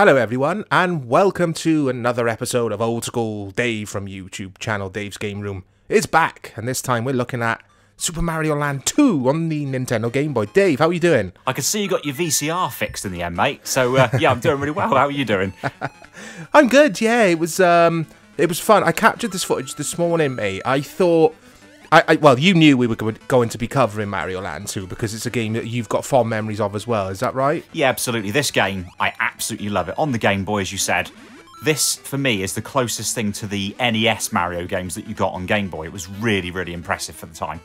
Hello, everyone, and welcome to another episode of Old School Dave from YouTube channel Dave's Game Room. It's back, and this time we're looking at Super Mario Land 2 on the Nintendo Game Boy. Dave, how are you doing? I can see you got your VCR fixed in the end, mate. So uh, yeah, I'm doing really well. How are you doing? I'm good. Yeah, it was um, it was fun. I captured this footage this morning, mate. I thought. I, I, well, you knew we were going to be covering Mario Land 2 because it's a game that you've got fond memories of as well. Is that right? Yeah, absolutely. This game, I absolutely love it. On the Game Boy, as you said, this for me is the closest thing to the NES Mario games that you got on Game Boy. It was really, really impressive for the time.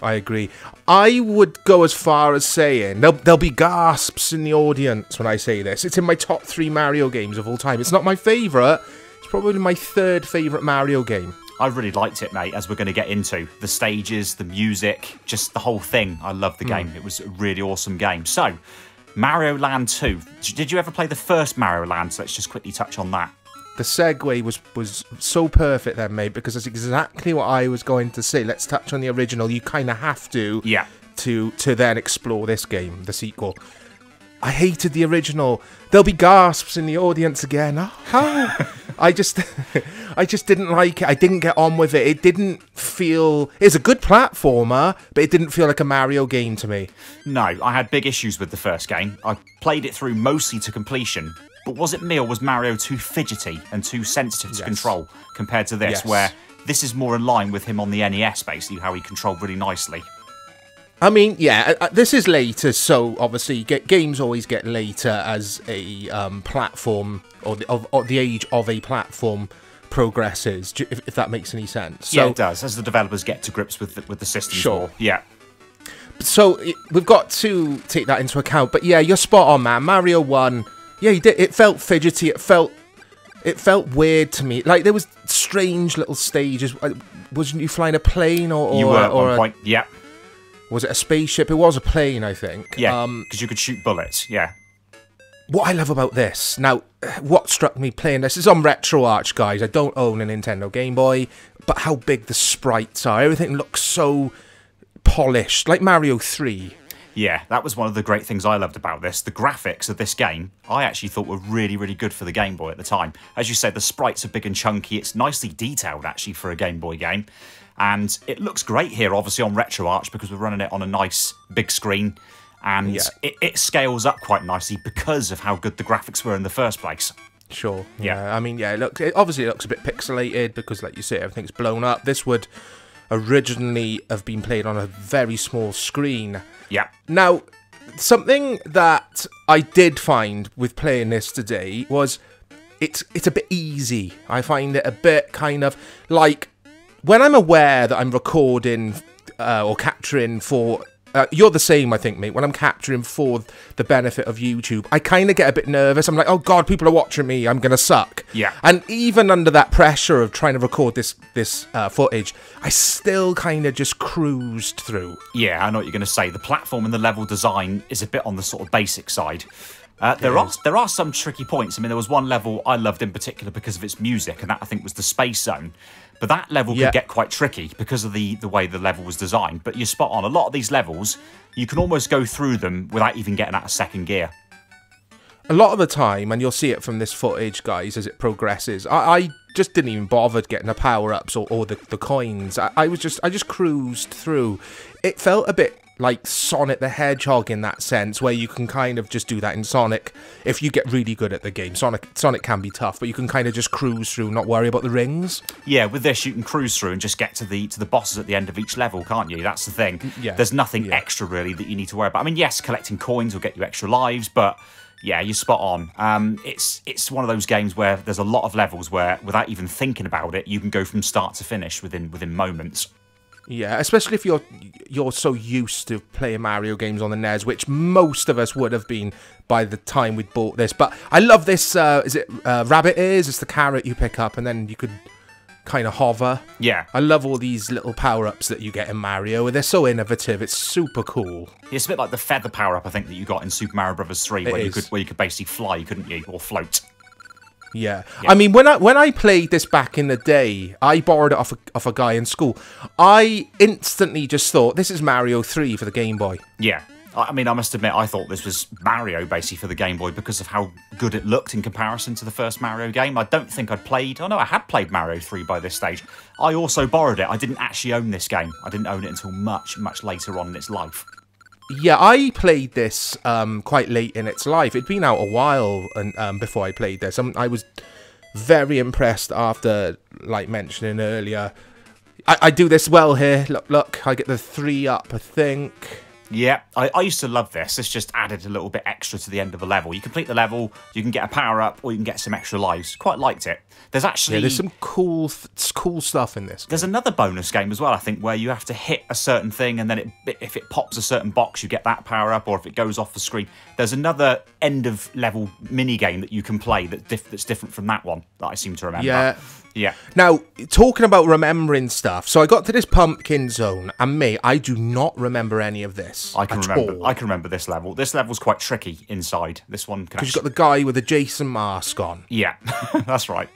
I agree. I would go as far as saying there'll, there'll be gasps in the audience when I say this. It's in my top three Mario games of all time. It's not my favourite. It's probably my third favourite Mario game. I really liked it, mate, as we're going to get into. The stages, the music, just the whole thing. I love the hmm. game. It was a really awesome game. So, Mario Land 2. Did you ever play the first Mario Land? So let's just quickly touch on that. The segue was was so perfect then, mate, because that's exactly what I was going to say. Let's touch on the original. You kind of have to Yeah. to to then explore this game, the sequel. I hated the original. There'll be gasps in the audience again. Oh. I just, I just didn't like it. I didn't get on with it. It didn't feel. It's a good platformer, but it didn't feel like a Mario game to me. No, I had big issues with the first game. I played it through mostly to completion. But was it me or was Mario too fidgety and too sensitive to Yes. control compared to this, Yes. where this is more in line with him on the NES, basically, how he controlled really nicely? I mean, yeah, uh, uh, this is later, so obviously get, games always get later as a um, platform or the, of, or the age of a platform progresses. If, if that makes any sense. So, yeah, it does, as the developers get to grips with the, with the system. Sure. more. Yeah. so it, we've got to take that into account. But yeah, you're spot on, man. Mario One, yeah, you did. It felt fidgety. It felt, it felt weird to me. Like there was strange little stages. Uh, Wasn't you flying a plane or, or You were or a- point. Yeah. Was it a spaceship? It was a plane, I think. Yeah. Um, Because you could shoot bullets. Yeah. what I love about this now, what struck me playing this is on RetroArch, guys. I don't own a Nintendo Game Boy, but how big the sprites are. Everything looks so polished, like Mario Three. Yeah, that was one of the great things I loved about this. The graphics of this game, I actually thought were really, really good for the Game Boy at the time. As you said, the sprites are big and chunky. It's nicely detailed, actually, for a Game Boy game. And it looks great here, obviously, on RetroArch because we're running it on a nice big screen. And Yeah. it, it scales up quite nicely because of how good the graphics were in the first place. Sure. Yeah. I mean, yeah. It looks it, obviously it looks a bit pixelated because, like you say, everything's blown up. This would originally have been played on a very small screen. Yeah. Now, something that I did find with playing this today was it's it's a bit easy. I find it a bit kind of like when I'm aware that I'm recording uh, or capturing for. Uh, you're the same, I think, mate. When I'm capturing for the benefit of YouTube, I kind of get a bit nervous. I'm like, oh god, people are watching me. I'm gonna suck. Yeah. And even under that pressure of trying to record this this uh, footage, I still kind of just cruised through. Yeah, I know what you're going to say. The platform and the level design is a bit on the sort of basic side. Uh, there are there are some tricky points. I mean, there was one level I loved in particular because of its music, and that I think was the space zone. But that level Yeah. could get quite tricky because of the the way the level was designed. But you're spot on. A lot of these levels, you can almost go through them without even getting out of second gear. a lot of the time, and you'll see it from this footage, guys, as it progresses. I, I just didn't even bother getting the power ups or, or the, the coins. I, I was just I just cruised through. It felt a bit like Sonic the Hedgehog in that sense, where you can kind of just do that in Sonic if you get really good at the game. Sonic Sonic can be tough, but you can kind of just cruise through, not worry about the rings. Yeah, with this you can cruise through and just get to the to the bosses at the end of each level, can't you? That's the thing. yeah, There's nothing yeah. extra really that you need to worry about. I mean, yes, collecting coins will get you extra lives, but yeah, you're spot on. Um, it's it's one of those games where there's a lot of levels where, without even thinking about it, you can go from start to finish within within moments. Yeah, especially if you're you're so used to playing Mario games on the NES, which most of us would have been by the time we'd bought this. But I love this. Uh, is it uh, rabbit ears? It's the carrot you pick up, and then you could kind of hover. Yeah, I love all these little power ups that you get in Mario. They're so innovative. It's super cool. it's a bit like the feather power up I think that you got in Super Mario Brothers Three, It where you could where you could basically fly, couldn't you, or float? Yeah. I mean, when I when I played this back in the day, I borrowed it off a, off a guy in school. I instantly just thought this is Mario Three for the Game Boy. Yeah. I I mean, I must admit, I thought this was Mario basically for the Game Boy because of how good it looked in comparison to the first Mario game. I don't think I'd played. Oh no, I had played Mario 3 by this stage. I also borrowed it. I didn't actually own this game. I didn't own it until much, much later on in its life. Yeah, I played this um, quite late in its life. It'd been out a while and um, before I played this. I was very impressed after, like mentioning earlier. I, I do this well here. Look, look, I get the three up, I think. Yeah, I, I used to love this. This just added a little bit extra to the end of a level. You complete the level, you can get a power up, or you can get some extra lives. Quite liked it. There's actually Yeah, there's some cool, cool stuff in this. There's another bonus game as well, I think, where you have to hit a certain thing, and then it, if it pops a certain box, you get that power up, or if it goes off the screen. There's another end of level mini game that you can play that diff- that's different from that one that I seem to remember. Yeah. Yeah. Now, talking about remembering stuff, so I got to this pumpkin zone, and me, I do not remember any of this. I can remember. all. I can remember this level. This level's quite tricky inside. This one can. You've got the guy with the Jason mask on. yeah, that's right.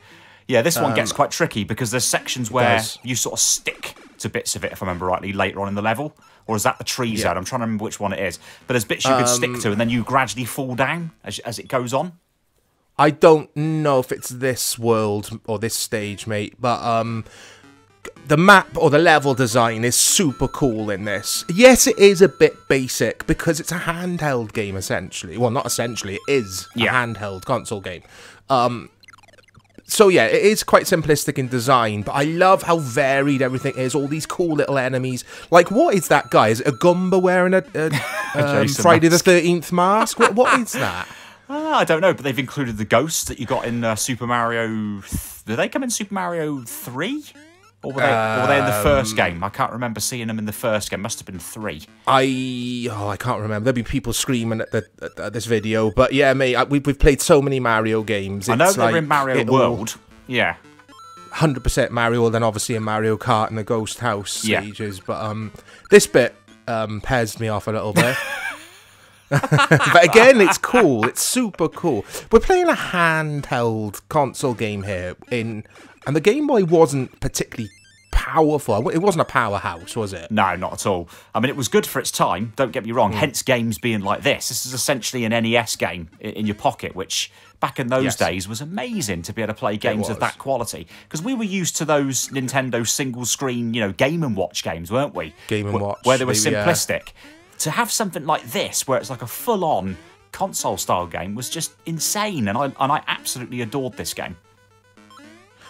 Yeah, this one gets quite tricky because there's sections where you sort of stick to bits of it, if I remember rightly, later on in the level. Or is that the tree Yeah. zone? I'm trying to remember which one it is. But there's bits you can stick to, and then you gradually fall down as, as it goes on. I don't know if it's this world or this stage, mate, but um the map or the level design is super cool in this. Yes, it is a bit basic because it's a handheld game essentially. Well, not essentially, it is Yeah. a handheld console game. Um so yeah, it is quite simplistic in design, but I love how varied everything is. All these cool little enemies. Like, what is that guy? Is it a Goomba wearing a, a um, Friday the. Thirteenth mask? What, what is that? Ah, I don't know, but they've included the ghosts that you got in uh, Super Mario. Th- did they come in Super Mario 3? Or were, they, or were they in the first game? I can't remember seeing them in the first game. Must have been 3. I oh I can't remember. There'll be people screaming at, the, at, at this video, but yeah, mate, I, we, we've played so many Mario games. I know they're like in Mario World. Yeah. 100% Mario, then obviously in Mario Kart and the Ghost House Yeah. stages. But um, this bit um pairs me off a little bit. but again, it's cool. It's super cool. We're playing a handheld console game here, in and the Game Boy wasn't particularly powerful. It wasn't a powerhouse, was it? No, not at all. I mean, it was good for its time, don't get me wrong, Hmm. hence games being like this. This is essentially an NES game in your pocket, which back in those Yes. days was amazing to be able to play games of that quality. Because we were used to those Nintendo single screen, you know, Game and Watch games, weren't we? Game and Wh- Watch, Where they were maybe, yeah. simplistic. To have something like this, where it's like a full on console style game, was just insane. And I, and I absolutely adored this game.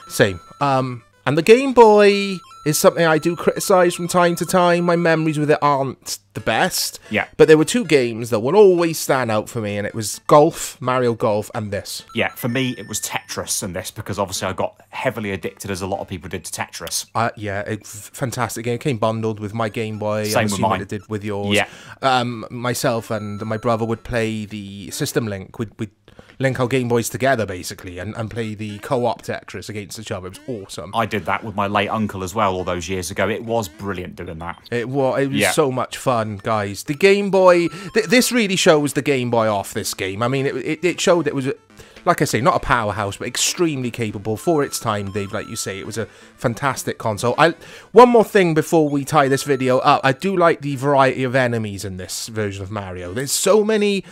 Same. Um, and the Game Boy is something I do criticize from time to time. My memories with it aren't the best. Yeah. But there were two games that will always stand out for me, and it was Golf, Mario Golf, and this. Yeah, for me, it was Tetris and this because obviously I got heavily addicted, as a lot of people did, to Tetris. Uh, yeah, it's fantastic game. It came bundled with my Game Boy. Same with mine. It did with yours. Yeah. Um, myself and my brother would play the System Link. We'd, we'd link our Game Boys together basically, and, and play the co-op Tetris against each other. It was awesome. I did that with my late uncle as well all those years ago. It was brilliant doing that. It was, it was Yeah. so much fun, guys. The Game Boy, th- this really shows the Game Boy off this game. I mean, it, it, it showed it was, a, like I say, not a powerhouse, but extremely capable for its time, Dave. Like you say, it was a fantastic console. I One more thing before we tie this video up. I do like the variety of enemies in this version of Mario. There's so many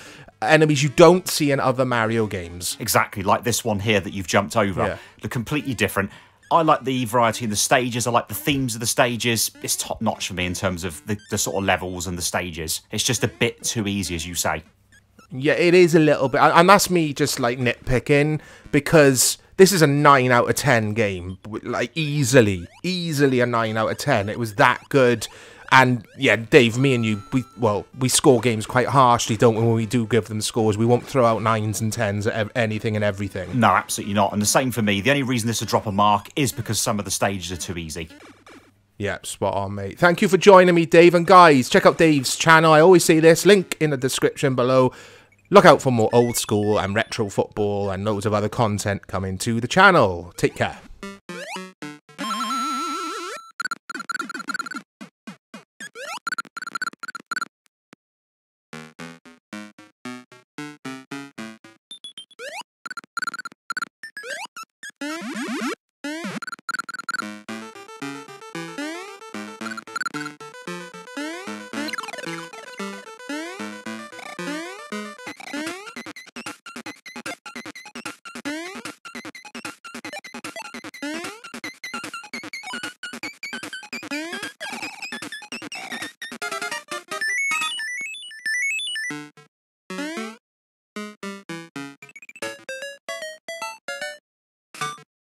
enemies you don't see in other Mario games. Exactly like this one here that you've jumped over. Yeah. They're completely different. I like the variety in the stages. I like the themes of the stages. It's top notch for me in terms of the, the sort of levels and the stages. It's just a bit too easy, as you say. Yeah, it is a little bit, and that's me just like nitpicking because this is a nine out of ten game, like easily, easily a nine out of ten. It was that good, and yeah, Dave, me and you, we well, we score games quite harshly, don't we? When we do give them scores, we won't throw out nines and tens at anything and everything. No, absolutely not. And the same for me. The only reason this would drop a mark is because some of the stages are too easy. Yep, spot on, mate. Thank you for joining me, Dave. And guys, check out Dave's channel. I always say this link in the description below. Look out for more old school and retro football and loads of other content coming to the channel. Take care.